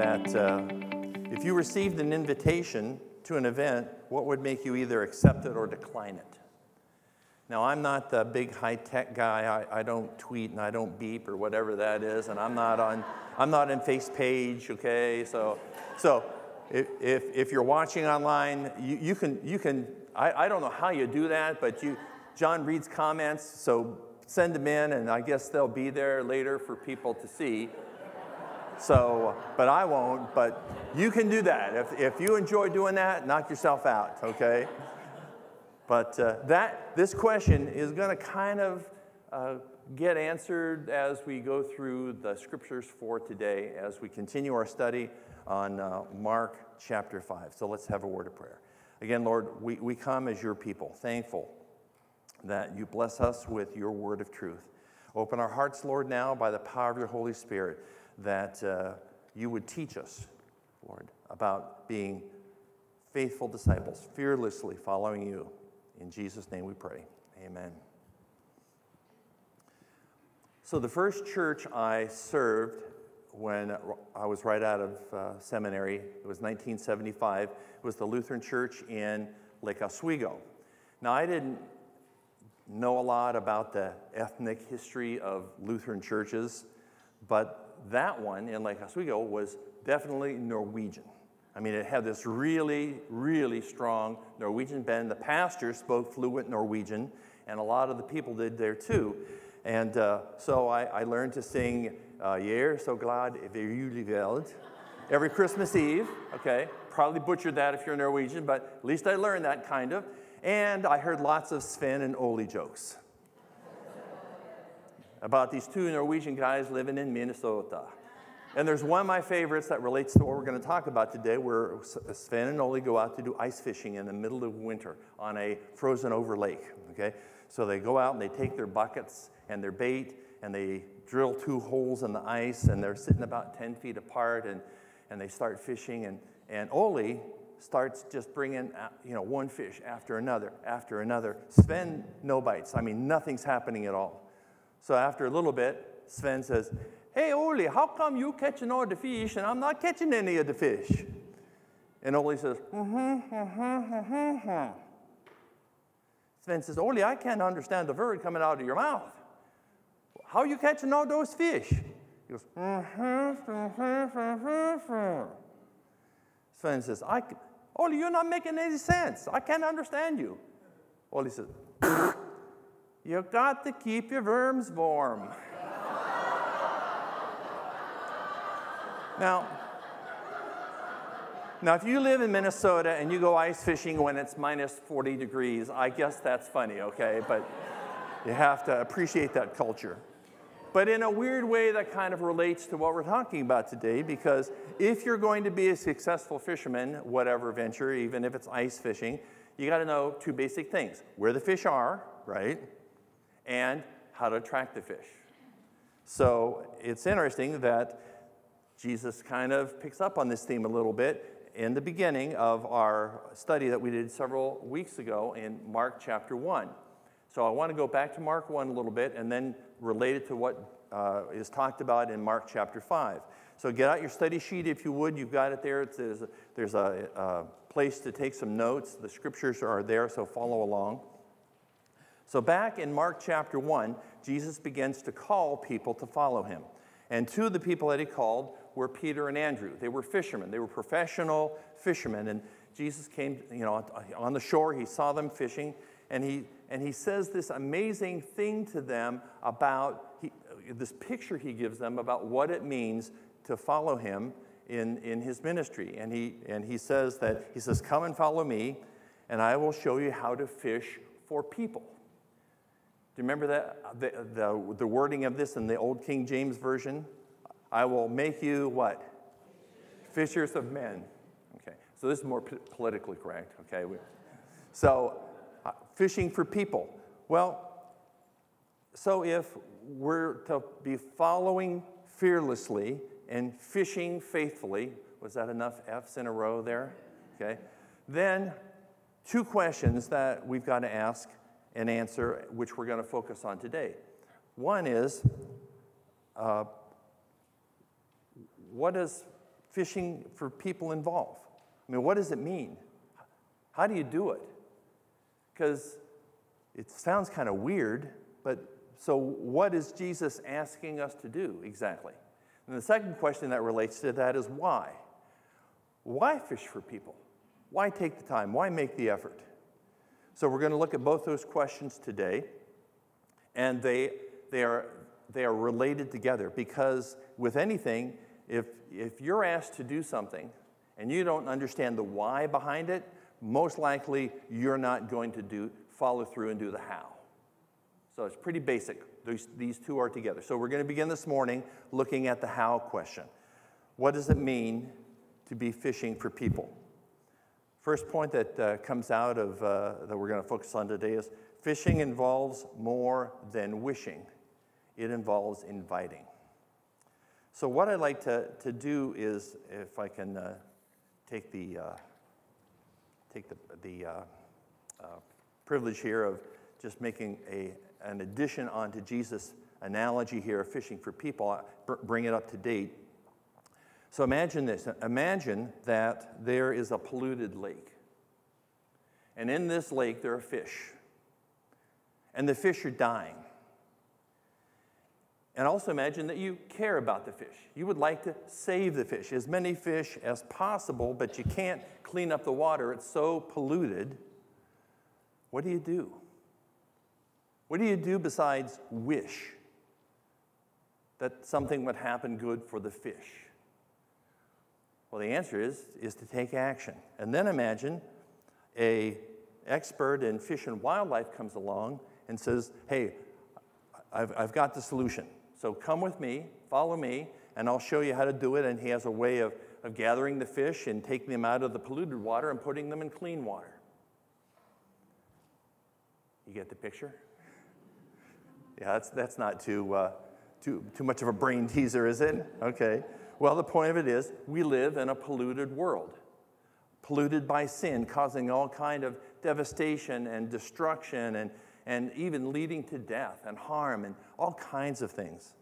that uh, if you received an invitation to an event, what would make you either accept it or decline it? Now, I'm not the big high tech guy. I, I don't tweet and I don't beep or whatever that is, and I'm not on, I'm not in face page, okay? So, so if, if, if you're watching online, you, you can, you can I, I don't know how you do that, but you, John reads comments, so send them in, and I guess they'll be there later for people to see. So, but I won't, but you can do that. If, if you enjoy doing that, knock yourself out, okay? But uh, that, this question is going to kind of uh, get answered as we go through the scriptures for today, as we continue our study on uh, Mark chapter 5. So let's have a word of prayer. Again, Lord, we, we come as your people, thankful that you bless us with your word of truth. Open our hearts, Lord, now by the power of your Holy Spirit, that uh, you would teach us, Lord, about being faithful disciples, fearlessly following you. In Jesus' name we pray. Amen. So, the first church I served when I was right out of uh, seminary, it was 1975, it was the Lutheran Church in Lake Oswego. Now, I didn't know a lot about the ethnic history of Lutheran churches, but that one in Lake Oswego was definitely Norwegian. I mean, it had this really, really strong Norwegian bend. The pastor spoke fluent Norwegian, and a lot of the people did there too. And uh, so I, I, learned to sing uh, "You're so glad if every Christmas Eve. Okay, probably butchered that if you're Norwegian, but at least I learned that kind of. And I heard lots of Sven and Ole jokes about these two Norwegian guys living in Minnesota. And there's one of my favorites that relates to what we're going to talk about today, where Sven and Ole go out to do ice fishing in the middle of winter on a frozen over lake. Okay? So they go out and they take their buckets and their bait and they drill two holes in the ice and they're sitting about 10 feet apart and, and they start fishing. And, and Ole starts just bringing uh, you know, one fish after another, after another. Sven, no bites. I mean, nothing's happening at all. So after a little bit, Sven says, Hey, Ole, how come you catching all the fish and I'm not catching any of the fish? And Ole says, mm-hmm, mm-hmm, mm-hmm. Sven says, Ole, I can't understand the word coming out of your mouth. How are you catching all those fish? He goes, mm-hmm, mm-hmm, mm-hmm. Sven says, I, Ole, you're not making any sense. I can't understand you. Ole says, you got to keep your worms warm. Now, now, if you live in Minnesota and you go ice fishing when it's minus 40 degrees, I guess that's funny, okay? But you have to appreciate that culture. But in a weird way, that kind of relates to what we're talking about today because if you're going to be a successful fisherman, whatever venture, even if it's ice fishing, you got to know two basic things where the fish are, right? And how to attract the fish. So it's interesting that Jesus kind of picks up on this theme a little bit in the beginning of our study that we did several weeks ago in Mark chapter 1. So I want to go back to Mark 1 a little bit and then relate it to what uh, is talked about in Mark chapter 5. So get out your study sheet if you would. You've got it there. It's, there's a, there's a, a place to take some notes. The scriptures are there, so follow along. So back in Mark chapter 1, Jesus begins to call people to follow him. And two of the people that he called were Peter and Andrew. They were fishermen, they were professional fishermen. And Jesus came, you know, on the shore, he saw them fishing, and he, and he says this amazing thing to them about he, this picture he gives them about what it means to follow him in, in his ministry. And he, and he says that, he says, Come and follow me, and I will show you how to fish for people. You remember that, the, the, the wording of this in the Old King James Version? I will make you what? Fishers of men. Okay, so this is more politically correct, okay? So, uh, fishing for people. Well, so if we're to be following fearlessly and fishing faithfully, was that enough F's in a row there? Okay. Then, two questions that we've got to ask and answer, which we're going to focus on today. One is, uh, what does fishing for people involve? I mean, what does it mean? How do you do it? Because it sounds kind of weird, but so what is Jesus asking us to do exactly? And the second question that relates to that is why? Why fish for people? Why take the time? Why make the effort? So we're going to look at both those questions today, and they, they, are, they are related together because with anything, if, if you're asked to do something and you don't understand the why behind it, most likely you're not going to do, follow through and do the how. So it's pretty basic. These, these two are together. So we're going to begin this morning looking at the how question. What does it mean to be fishing for people? First point that uh, comes out of uh, that we're going to focus on today is fishing involves more than wishing. It involves inviting. So what I'd like to, to do is, if I can uh, take the, uh, take the, the uh, uh, privilege here of just making a, an addition onto Jesus' analogy here of fishing for people, bring it up to date. So imagine this imagine that there is a polluted lake. And in this lake, there are fish. And the fish are dying. And also imagine that you care about the fish. You would like to save the fish, as many fish as possible, but you can't clean up the water. It's so polluted. What do you do? What do you do besides wish that something would happen good for the fish? Well, the answer is, is to take action. And then imagine a expert in fish and wildlife comes along and says, hey, I've, I've got the solution. So come with me, follow me, and I'll show you how to do it. And he has a way of, of gathering the fish and taking them out of the polluted water and putting them in clean water. You get the picture? Yeah, that's, that's not too, uh, too, too much of a brain teaser, is it? Okay. Well, the point of it is we live in a polluted world, polluted by sin, causing all kind of devastation and destruction and, and even leading to death and harm and all kinds of things.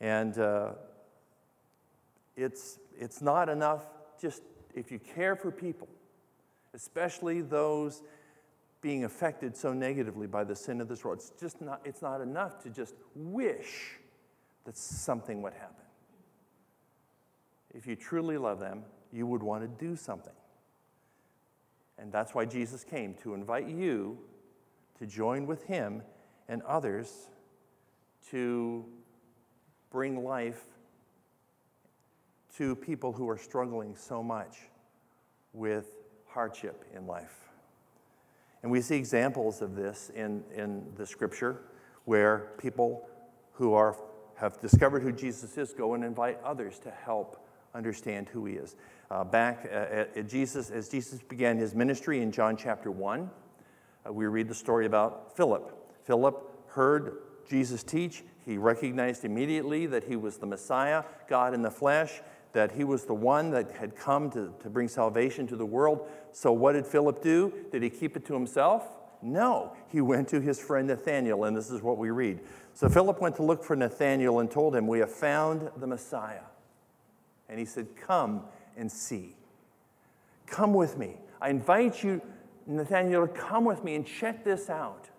And uh, it's, it's not enough just if you care for people, especially those being affected so negatively by the sin of this world. It's just not, it's not enough to just wish that something would happen. If you truly love them, you would want to do something. And that's why Jesus came to invite you to join with him and others to bring life to people who are struggling so much with hardship in life. And we see examples of this in, in the scripture where people who are, have discovered who Jesus is go and invite others to help understand who he is. Uh, back at, at Jesus, as Jesus began his ministry in John chapter 1, uh, we read the story about Philip. Philip heard Jesus teach. He recognized immediately that he was the Messiah, God in the flesh, that he was the one that had come to, to bring salvation to the world. So, what did Philip do? Did he keep it to himself? No. He went to his friend Nathanael, and this is what we read. So, Philip went to look for Nathanael and told him, We have found the Messiah. And he said, Come and see. Come with me. I invite you Nathaniel, to come with me and check this out.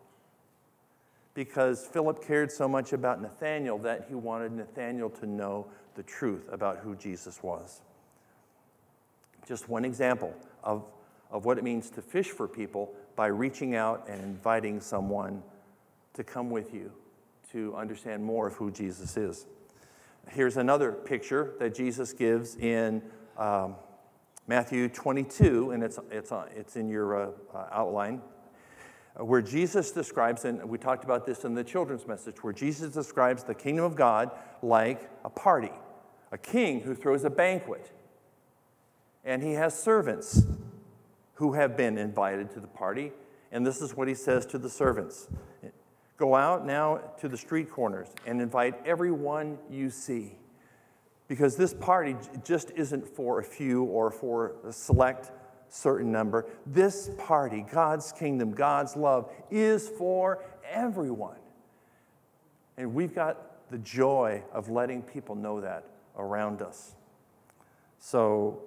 Because Philip cared so much about Nathaniel that he wanted Nathaniel to know the truth about who Jesus was. Just one example of, of what it means to fish for people by reaching out and inviting someone to come with you to understand more of who Jesus is. Here's another picture that Jesus gives in um, Matthew 22, and it's, it's, it's in your uh, uh, outline, uh, where Jesus describes, and we talked about this in the children's message, where Jesus describes the kingdom of God like a party, a king who throws a banquet. And he has servants who have been invited to the party. And this is what he says to the servants Go out now to the street corners and invite everyone you see because this party just isn't for a few or for a select certain number. This party, God's kingdom, God's love, is for everyone. And we've got the joy of letting people know that around us. So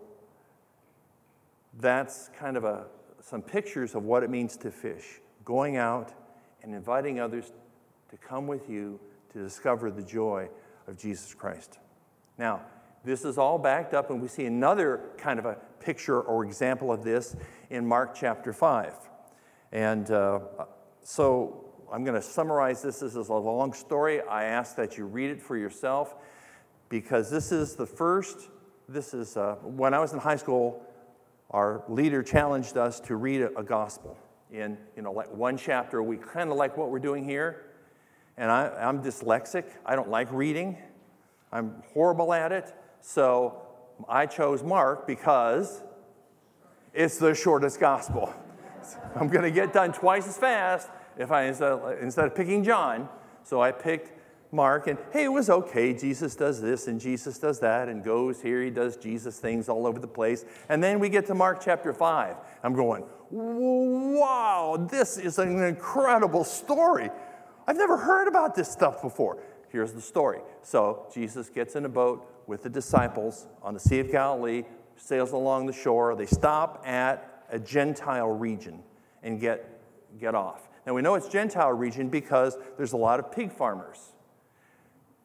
that's kind of a, some pictures of what it means to fish going out and inviting others to come with you to discover the joy of Jesus Christ. Now, this is all backed up, and we see another kind of a picture or example of this in Mark chapter 5. And uh, so I'm going to summarize this. This is a long story. I ask that you read it for yourself because this is the first. This is uh, when I was in high school, our leader challenged us to read a, a gospel in you know like one chapter a week, kind of like what we're doing here. And I, I'm dyslexic. I don't like reading. I'm horrible at it. So I chose Mark because it's the shortest gospel. I'm going to get done twice as fast if I instead instead of picking John. So I picked Mark, and hey, it was okay. Jesus does this and Jesus does that and goes here. He does Jesus things all over the place. And then we get to Mark chapter 5. I'm going, wow, this is an incredible story. I've never heard about this stuff before. Here's the story. So Jesus gets in a boat with the disciples on the Sea of Galilee, sails along the shore. They stop at a Gentile region and get, get off. Now we know it's Gentile region because there's a lot of pig farmers.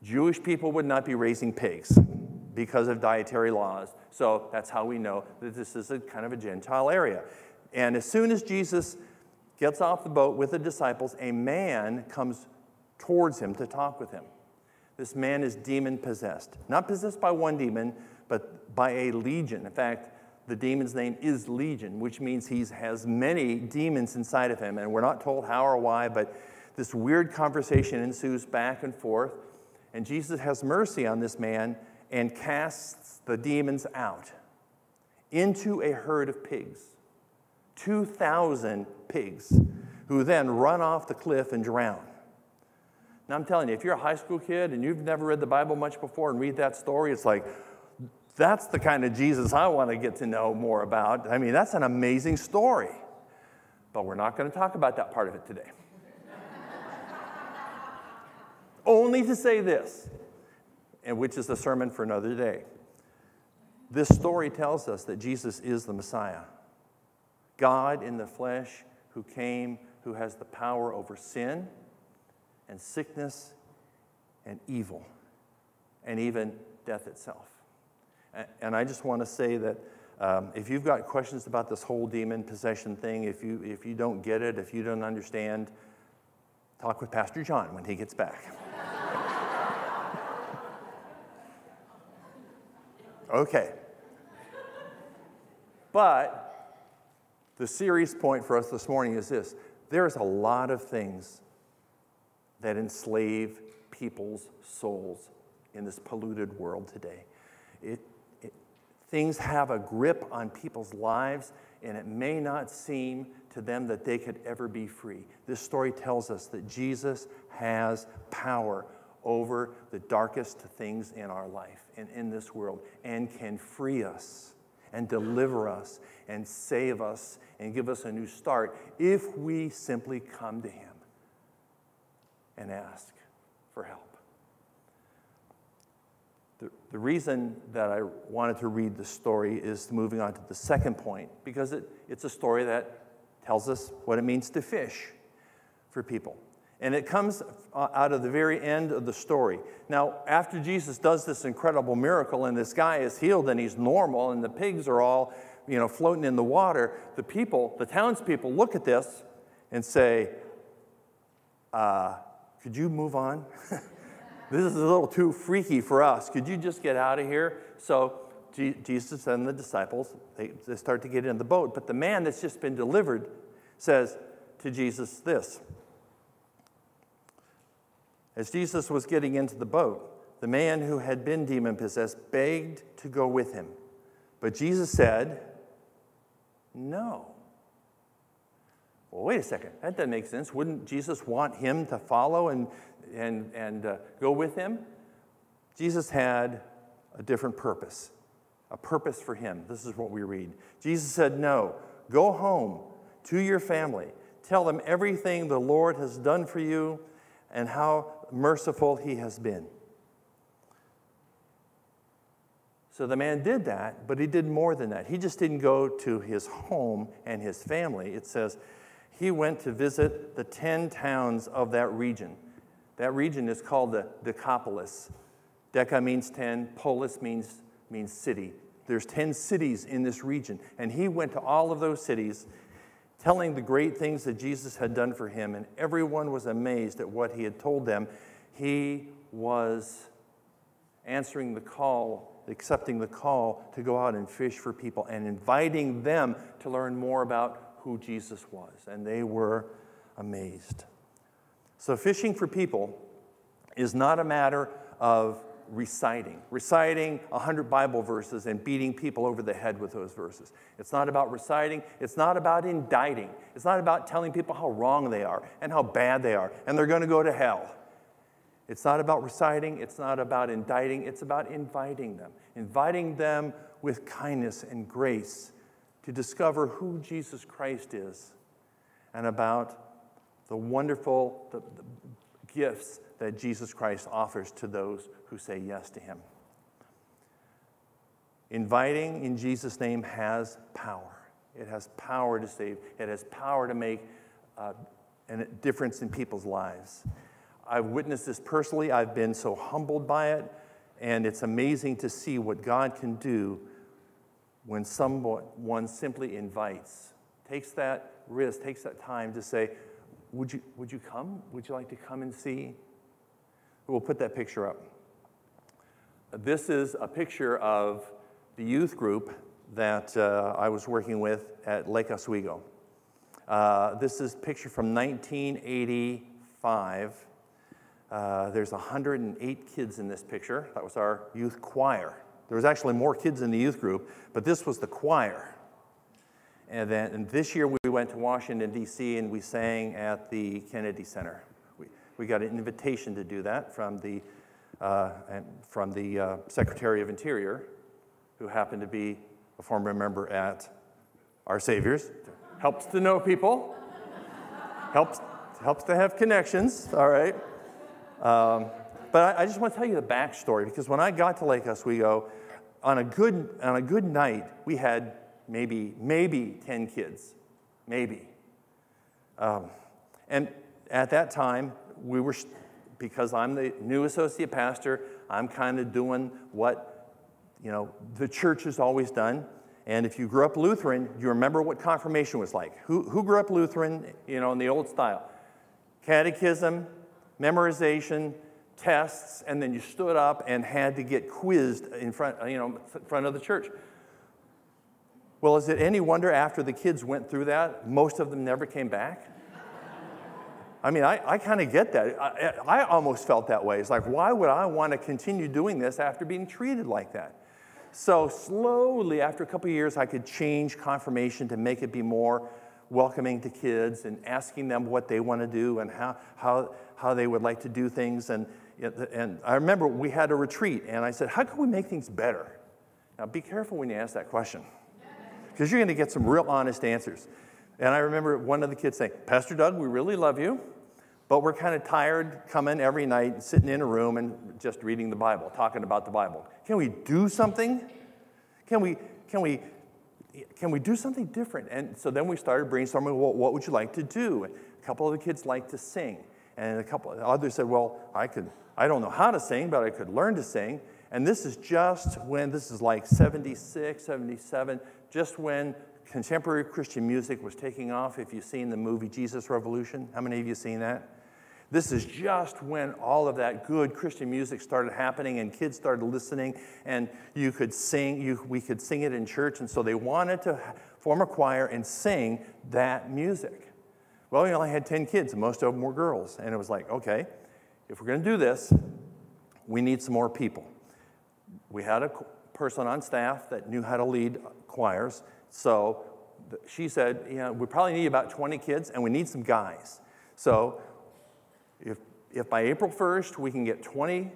Jewish people would not be raising pigs because of dietary laws. So that's how we know that this is a kind of a Gentile area. And as soon as Jesus gets off the boat with the disciples, a man comes towards him to talk with him. This man is demon possessed. Not possessed by one demon, but by a legion. In fact, the demon's name is Legion, which means he has many demons inside of him. And we're not told how or why, but this weird conversation ensues back and forth. And Jesus has mercy on this man and casts the demons out into a herd of pigs 2,000 pigs who then run off the cliff and drown. Now, I'm telling you, if you're a high school kid and you've never read the Bible much before and read that story, it's like, that's the kind of Jesus I want to get to know more about. I mean, that's an amazing story. But we're not going to talk about that part of it today. Only to say this, and which is a sermon for another day. This story tells us that Jesus is the Messiah. God in the flesh who came, who has the power over sin and sickness and evil and even death itself. And I just want to say that um, if you've got questions about this whole demon possession thing, if you, if you don't get it, if you don't understand, talk with Pastor John when he gets back. okay. But the serious point for us this morning is this there's a lot of things that enslave people's souls in this polluted world today. It, it, things have a grip on people's lives, and it may not seem to them that they could ever be free. This story tells us that Jesus has power over the darkest things in our life and in this world and can free us and deliver us and save us and give us a new start if we simply come to Him and ask for help. The, the reason that I wanted to read the story is moving on to the second point, because it, it's a story that tells us what it means to fish for people. And it comes uh, out of the very end of the story. Now, after Jesus does this incredible miracle and this guy is healed and he's normal and the pigs are all, you know, floating in the water, the people, the townspeople look at this and say, uh, could you move on? this is a little too freaky for us. Could you just get out of here? So Jesus and the disciples, they, they start to get in the boat. But the man that's just been delivered says to Jesus this. As Jesus was getting into the boat, the man who had been demon possessed begged to go with him. But Jesus said, No. Well, wait a second. That doesn't make sense. Wouldn't Jesus want him to follow and, and, and uh, go with him? Jesus had a different purpose, a purpose for him. This is what we read. Jesus said, No, go home to your family. Tell them everything the Lord has done for you and how merciful he has been. So the man did that, but he did more than that. He just didn't go to his home and his family. It says he went to visit the 10 towns of that region. That region is called the Decapolis. Deca means 10, polis means, means city. There's 10 cities in this region. And he went to all of those cities telling the great things that Jesus had done for him, and everyone was amazed at what he had told them. He was answering the call, accepting the call to go out and fish for people, and inviting them to learn more about who Jesus was. And they were amazed. So, fishing for people is not a matter of reciting, reciting 100 Bible verses and beating people over the head with those verses. It's not about reciting, it's not about indicting, it's not about telling people how wrong they are and how bad they are and they're going to go to hell. It's not about reciting, it's not about indicting, it's about inviting them, inviting them with kindness and grace to discover who Jesus Christ is and about the wonderful the, the gifts that Jesus Christ offers to those who say yes to him. Inviting in Jesus' name has power. It has power to save, it has power to make uh, a difference in people's lives. I've witnessed this personally. I've been so humbled by it, and it's amazing to see what God can do when someone simply invites, takes that risk, takes that time to say, would you, would you come? Would you like to come and see? We'll put that picture up. This is a picture of the youth group that uh, I was working with at Lake Oswego. Uh, this is a picture from 1985. Uh, there's 108 kids in this picture. That was our youth choir. There was actually more kids in the youth group, but this was the choir. And then and this year we went to Washington, D.C., and we sang at the Kennedy Center. We, got an invitation to do that from the, uh, from the uh, Secretary of Interior, who happened to be a former member at Our Savior's. Helps to know people, helps, helps to have connections, all right? Um, but I, I, just want to tell you the backstory because when I got to Lake Oswego, on a good, on a good night, we had maybe, maybe 10 kids, maybe. Um, and at that time, we were, because I'm the new associate pastor, I'm kind of doing what, you know, the church has always done. And if you grew up Lutheran, you remember what confirmation was like. Who, who grew up Lutheran, you know, in the old style? Catechism, memorization, tests, and then you stood up and had to get quizzed in front, you know, in front of the church. Well, is it any wonder after the kids went through that, most of them never came back? I mean, I, I kind of get that. I, I almost felt that way. It's like, why would I want to continue doing this after being treated like that? So, slowly, after a couple years, I could change confirmation to make it be more welcoming to kids and asking them what they want to do and how, how, how they would like to do things. And, and I remember we had a retreat, and I said, How can we make things better? Now, be careful when you ask that question because you're going to get some real honest answers. And I remember one of the kids saying, Pastor Doug, we really love you, but we're kind of tired coming every night, sitting in a room and just reading the Bible, talking about the Bible. Can we do something? Can we, can we, can we do something different? And so then we started brainstorming, well, what would you like to do? a couple of the kids liked to sing. And a couple others said, well, I could, I don't know how to sing, but I could learn to sing. And this is just when, this is like 76, 77, just when contemporary Christian music was taking off. If you've seen the movie Jesus Revolution, how many of you seen that? This is just when all of that good Christian music started happening and kids started listening and you could sing, you, we could sing it in church. And so they wanted to form a choir and sing that music. Well, we only had 10 kids and most of them were girls. And it was like, okay, if we're going to do this, we need some more people. We had a person on staff that knew how to lead choirs. So she said, you know, we probably need about 20 kids and we need some guys. So if, if by April 1st we can get 20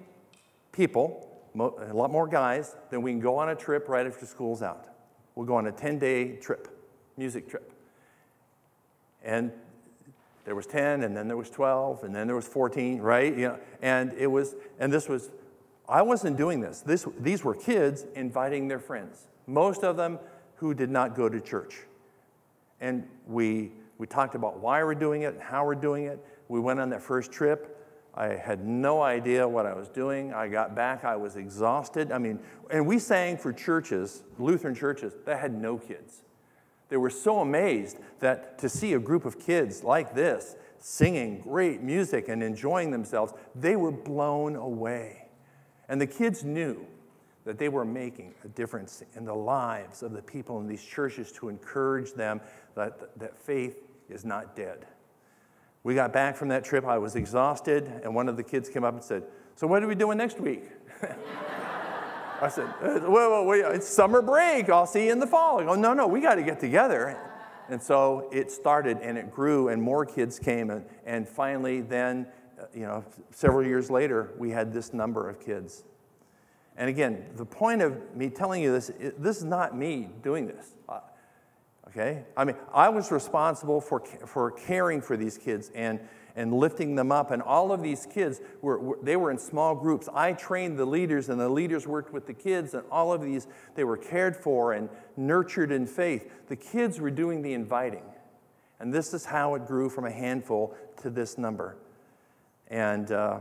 people, a lot more guys, then we can go on a trip right after school's out. We'll go on a 10-day trip, music trip. And there was 10, and then there was 12, and then there was 14, right? You know, and it was, and this was I wasn't doing this. this. These were kids inviting their friends, most of them who did not go to church. And we, we talked about why we're doing it and how we're doing it. We went on that first trip. I had no idea what I was doing. I got back, I was exhausted. I mean, and we sang for churches, Lutheran churches, that had no kids. They were so amazed that to see a group of kids like this singing great music and enjoying themselves, they were blown away. And the kids knew that they were making a difference in the lives of the people in these churches to encourage them that, that faith is not dead. We got back from that trip. I was exhausted, and one of the kids came up and said, So, what are we doing next week? I said, uh, well, well, it's summer break. I'll see you in the fall. I go, no, no, we got to get together. And so it started and it grew, and more kids came. And, and finally, then, you know, several years later, we had this number of kids. And again, the point of me telling you this, this is not me doing this. Uh, okay? I mean, I was responsible for, for caring for these kids and, and lifting them up. And all of these kids, were, were, they were in small groups. I trained the leaders, and the leaders worked with the kids, and all of these, they were cared for and nurtured in faith. The kids were doing the inviting. And this is how it grew from a handful to this number. And uh,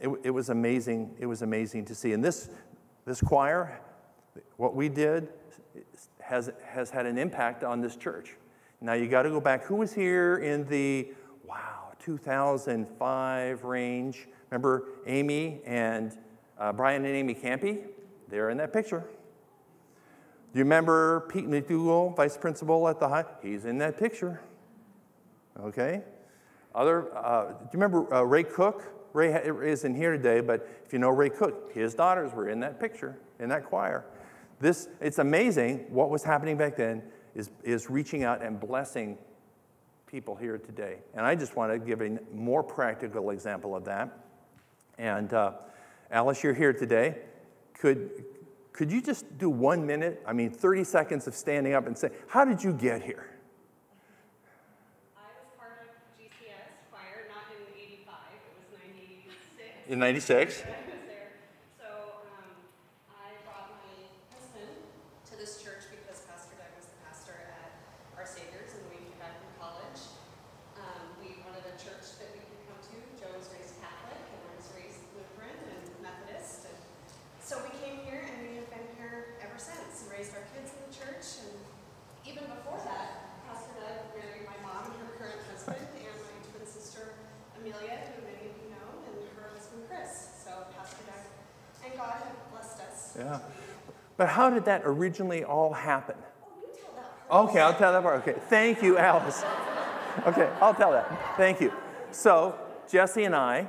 it, it was amazing. It was amazing to see. And this, this choir, what we did, has, has had an impact on this church. Now you got to go back. Who was here in the, wow, 2005 range? Remember Amy and uh, Brian and Amy Campy? They're in that picture. Do you remember Pete McDougall, vice principal at the high? He's in that picture. Okay. Other, uh, do you remember uh, Ray Cook? Ray isn't here today, but if you know Ray Cook, his daughters were in that picture, in that choir. This, it's amazing what was happening back then is, is reaching out and blessing people here today. And I just want to give a more practical example of that. And uh, Alice, you're here today. Could, could you just do one minute, I mean, 30 seconds of standing up and say, How did you get here? I was part of GCS choir, not in 85, it was 96. In 96? Yeah. But how did that originally all happen? Okay, I'll tell that part. Okay, thank you, Alice. Okay, I'll tell that. Thank you. So, Jesse and I,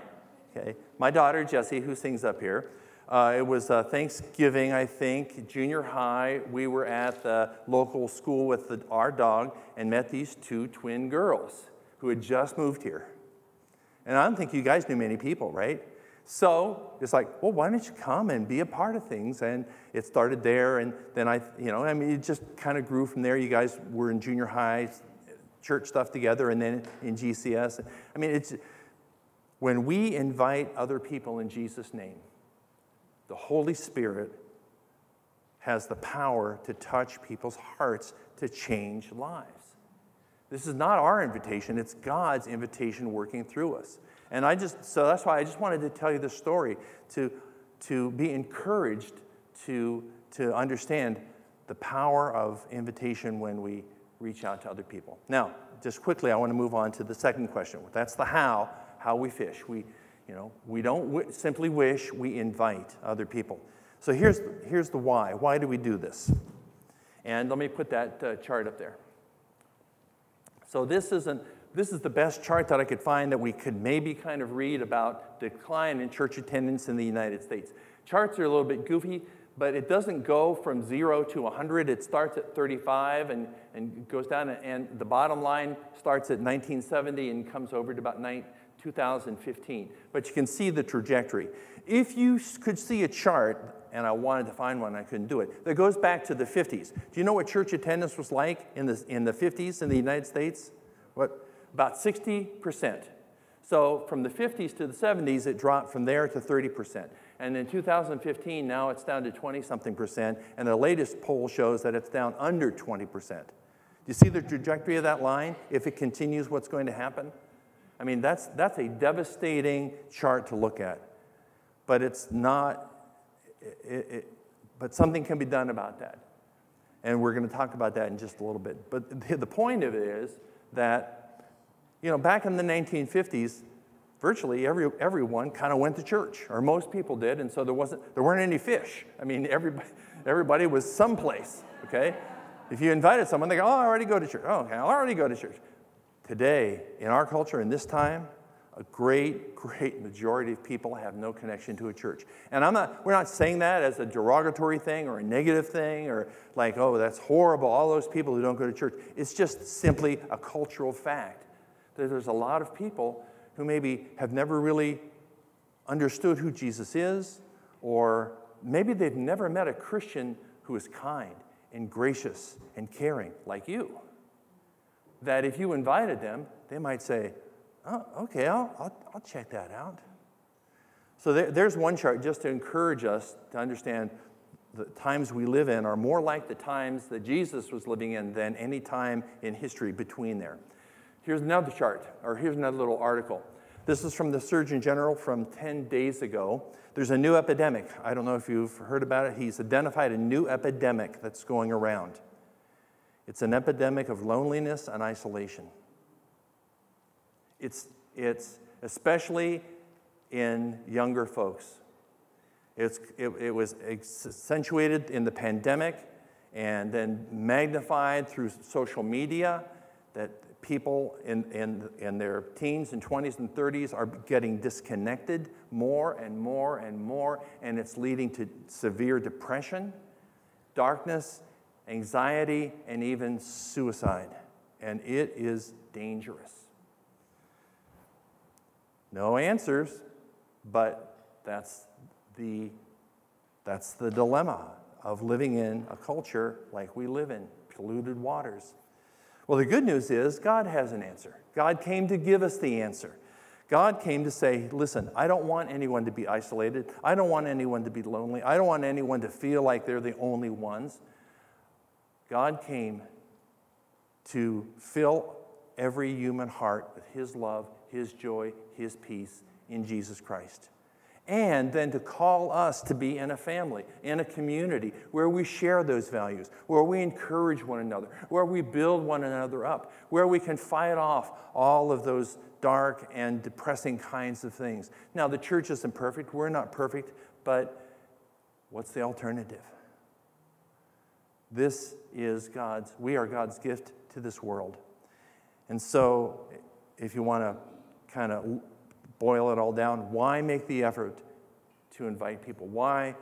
okay, my daughter Jesse, who sings up here, uh, it was uh, Thanksgiving, I think, junior high. We were at the local school with the, our dog and met these two twin girls who had just moved here. And I don't think you guys knew many people, right? So it's like, well, why don't you come and be a part of things? And it started there, and then I, you know, I mean, it just kind of grew from there. You guys were in junior high, church stuff together, and then in GCS. I mean, it's when we invite other people in Jesus' name, the Holy Spirit has the power to touch people's hearts to change lives. This is not our invitation, it's God's invitation working through us. And I just, so that's why I just wanted to tell you this story to, to be encouraged to, to understand the power of invitation when we reach out to other people. Now, just quickly, I want to move on to the second question. That's the how, how we fish. We, you know, we don't w- simply wish, we invite other people. So here's, here's the why. Why do we do this? And let me put that uh, chart up there. So this isn't this is the best chart that I could find that we could maybe kind of read about decline in church attendance in the United States. Charts are a little bit goofy, but it doesn't go from zero to 100. It starts at 35 and, and goes down, and the bottom line starts at 1970 and comes over to about 2015. But you can see the trajectory. If you could see a chart, and I wanted to find one, I couldn't do it, that goes back to the 50s. Do you know what church attendance was like in the, in the 50s in the United States? What, about 60%. So from the 50s to the 70s, it dropped from there to 30%. And in 2015, now it's down to 20 something percent. And the latest poll shows that it's down under 20 percent. Do you see the trajectory of that line? If it continues, what's going to happen? I mean, that's, that's a devastating chart to look at. But it's not, it, it, but something can be done about that. And we're going to talk about that in just a little bit. But the point of it is that, you know, back in the 1950s, virtually every, everyone kind of went to church, or most people did, and so there, wasn't, there weren't any fish. I mean, everybody, everybody was someplace, okay? If you invited someone, they go, oh, I already go to church. Oh, okay, I already go to church. Today, in our culture, in this time, a great, great majority of people have no connection to a church. And I'm not, we're not saying that as a derogatory thing or a negative thing or like, oh, that's horrible, all those people who don't go to church. It's just simply a cultural fact that there's a lot of people who maybe have never really understood who Jesus is, or maybe they've never met a Christian who is kind and gracious and caring like you. That if you invited them, they might say, Oh, okay, I'll, I'll, I'll check that out. So there, there's one chart just to encourage us to understand the times we live in are more like the times that Jesus was living in than any time in history between there. Here's another chart, or here's another little article. This is from the Surgeon General from 10 days ago. There's a new epidemic. I don't know if you've heard about it. He's identified a new epidemic that's going around. It's an epidemic of loneliness and isolation. It's, it's especially in younger folks. It's, it, it was accentuated in the pandemic and then magnified through social media that people in, in, in their teens and 20s and 30s are getting disconnected more and more and more, and it's leading to severe depression, darkness, anxiety, and even suicide. And it is dangerous. No answers, but that's the, that's the dilemma of living in a culture like we live in polluted waters. Well, the good news is God has an answer. God came to give us the answer. God came to say, listen, I don't want anyone to be isolated. I don't want anyone to be lonely. I don't want anyone to feel like they're the only ones. God came to fill every human heart with His love, His joy, His peace in Jesus Christ and then to call us to be in a family, in a community where we share those values, where we encourage one another, where we build one another up, where we can fight off all of those dark and depressing kinds of things. Now, the church isn't perfect, we're not perfect, but what's the alternative? This is God's, we are God's gift to this world. And so, if you want to kind of boil it all down, why make the effort to invite people? Why,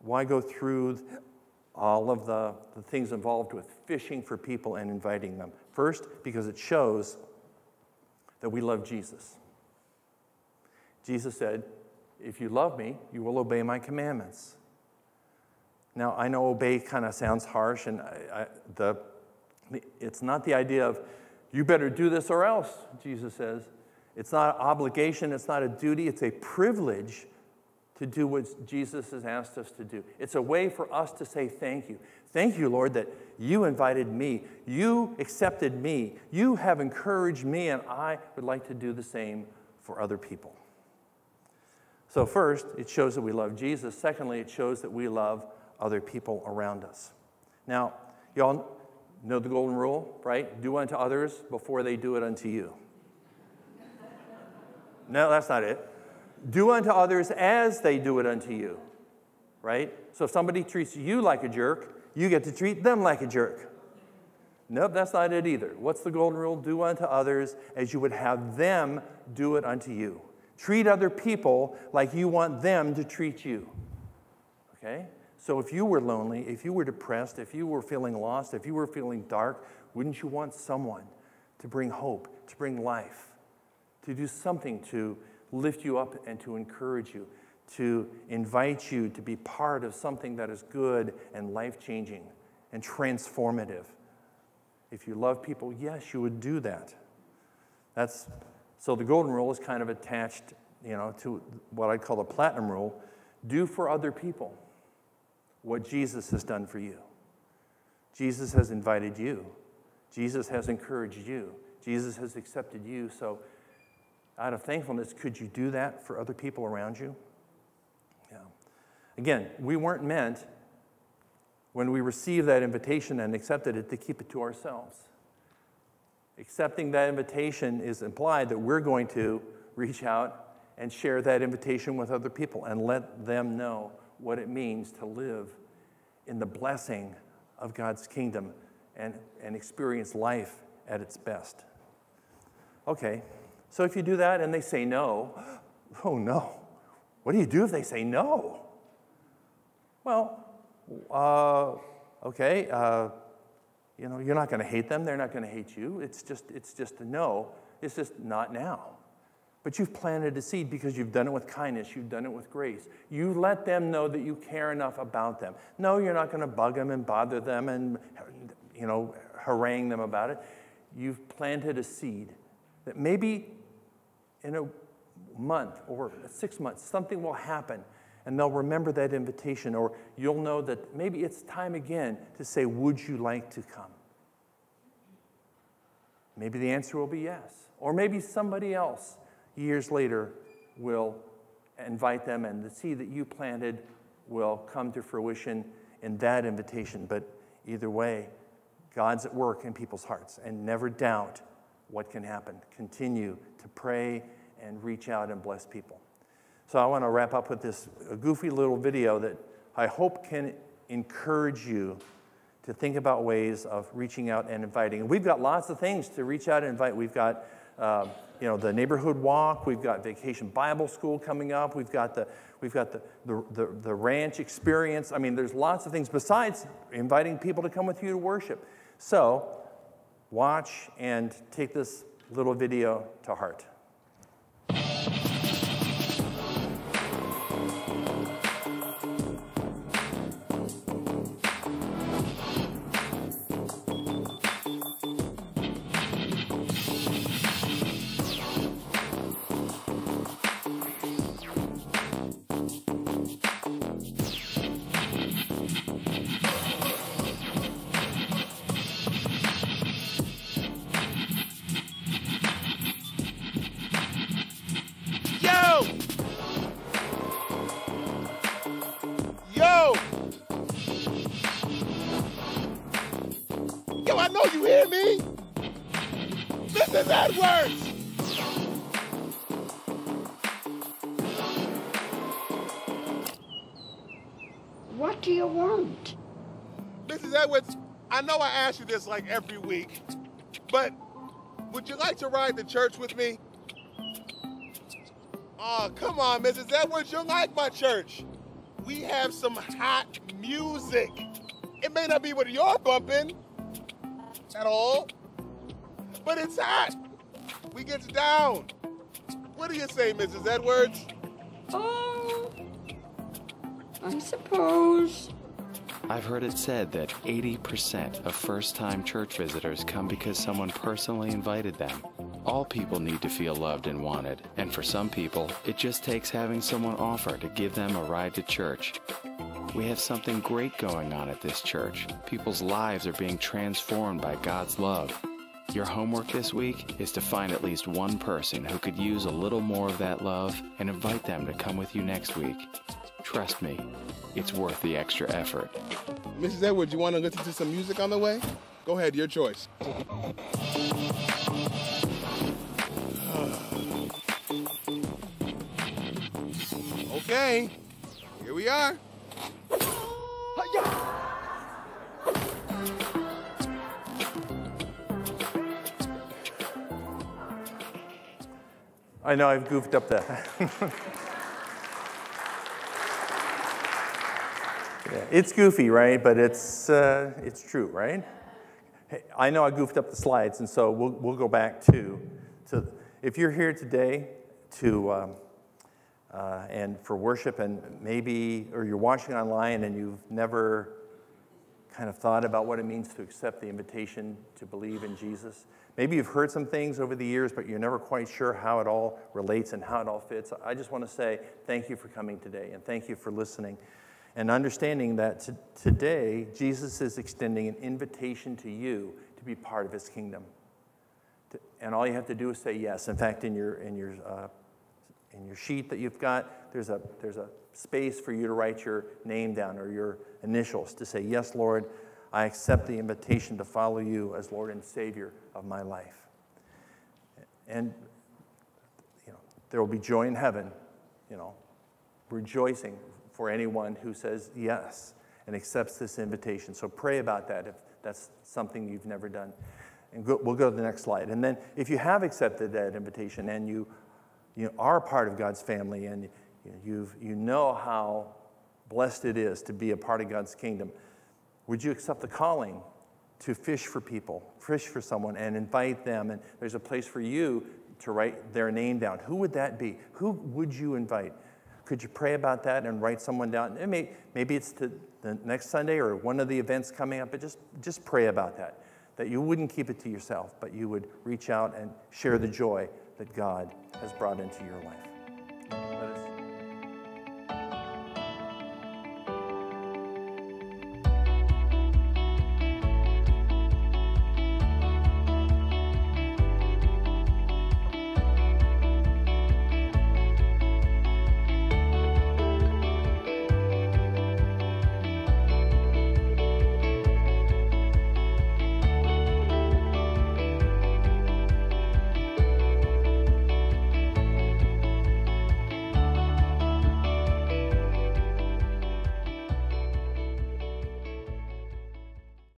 why go through all of the, the things involved with fishing for people and inviting them? First, because it shows that we love Jesus. Jesus said, If you love me, you will obey my commandments. Now, I know obey kind of sounds harsh, and I, I, the, it's not the idea of, you better do this or else, Jesus says. It's not an obligation, it's not a duty, it's a privilege to do what Jesus has asked us to do. It's a way for us to say thank you. Thank you, Lord, that you invited me. You accepted me. You have encouraged me, and I would like to do the same for other people. So, first, it shows that we love Jesus. Secondly, it shows that we love other people around us. Now, y'all know the golden rule, right? Do unto others before they do it unto you. No, that's not it. Do unto others as they do it unto you, right? So if somebody treats you like a jerk, you get to treat them like a jerk. Nope, that's not it either. What's the golden rule? Do unto others as you would have them do it unto you. Treat other people like you want them to treat you. Okay? So if you were lonely, if you were depressed, if you were feeling lost, if you were feeling dark, wouldn't you want someone to bring hope, to bring life? To do something to lift you up and to encourage you, to invite you to be part of something that is good and life changing and transformative. If you love people, yes, you would do that. That's So the golden rule is kind of attached, you know, to what I call the platinum rule. Do for other people what Jesus has done for you. Jesus has invited you. Jesus has encouraged you. Jesus has accepted you. So, out of thankfulness, could you do that for other people around you? Yeah. Again, we weren't meant, when we received that invitation and accepted it, to keep it to ourselves. Accepting that invitation is implied that we're going to reach out and share that invitation with other people and let them know what it means to live in the blessing of God's kingdom and, and experience life at its best. Okay, so if you do that and they say no, oh no, what do you do if they say no? Well, uh, okay, uh, you know, you're not going to hate them, they're not going to hate you. It's just, it's just a no, it's just not now. But you've planted a seed because you've done it with kindness, you've done it with grace. You let them know that you care enough about them. No, you're not going to bug them and bother them and, you know, harangue them about it. You've planted a seed that maybe in a month or six months, something will happen and they'll remember that invitation, or you'll know that maybe it's time again to say, Would you like to come? Maybe the answer will be yes. Or maybe somebody else years later will invite them, and the seed that you planted will come to fruition in that invitation. But either way, God's at work in people's hearts, and never doubt what can happen. Continue to pray and reach out and bless people. So I want to wrap up with this goofy little video that I hope can encourage you to think about ways of reaching out and inviting. We've got lots of things to reach out and invite. We've got uh, you know, the neighborhood walk. We've got Vacation Bible School coming up. We've got the, we've got the, the, the, the ranch experience. I mean, there's lots of things besides inviting people to come with you to worship. So watch and take this little video to heart. Ask you this like every week, but would you like to ride to church with me? Oh, come on, Mrs. Edwards, you'll like my church. We have some hot music. It may not be what you're bumping at all, but it's hot. We get down. What do you say, Mrs. Edwards? Oh, I suppose. I've heard it said that 80% of first time church visitors come because someone personally invited them. All people need to feel loved and wanted, and for some people, it just takes having someone offer to give them a ride to church. We have something great going on at this church. People's lives are being transformed by God's love. Your homework this week is to find at least one person who could use a little more of that love and invite them to come with you next week. Trust me, it's worth the extra effort. Mrs. Edwards, you want to listen to some music on the way? Go ahead, your choice. okay, here we are. I know I've goofed up the. Yeah, it's goofy, right? But it's, uh, it's true, right? Hey, I know I goofed up the slides, and so we'll, we'll go back to, to if you're here today to, um, uh, and for worship, and maybe, or you're watching online and you've never kind of thought about what it means to accept the invitation to believe in Jesus. maybe you've heard some things over the years, but you're never quite sure how it all relates and how it all fits. I just want to say thank you for coming today and thank you for listening and understanding that t- today Jesus is extending an invitation to you to be part of his kingdom. And all you have to do is say yes. In fact, in your, in your, uh, in your sheet that you've got, there's a, there's a space for you to write your name down or your initials to say, Yes, Lord, I accept the invitation to follow you as Lord and Savior of my life. And you know, there will be joy in heaven, you know, rejoicing for anyone who says yes and accepts this invitation. So pray about that if that's something you've never done. And go, we'll go to the next slide. And then if you have accepted that invitation and you, you are part of God's family and you've, you know how blessed it is to be a part of God's kingdom, would you accept the calling to fish for people, fish for someone, and invite them? And there's a place for you to write their name down. Who would that be? Who would you invite? Could you pray about that and write someone down? It may, maybe it's to the next Sunday or one of the events coming up, but just, just pray about that. That you wouldn't keep it to yourself, but you would reach out and share the joy that God has brought into your life.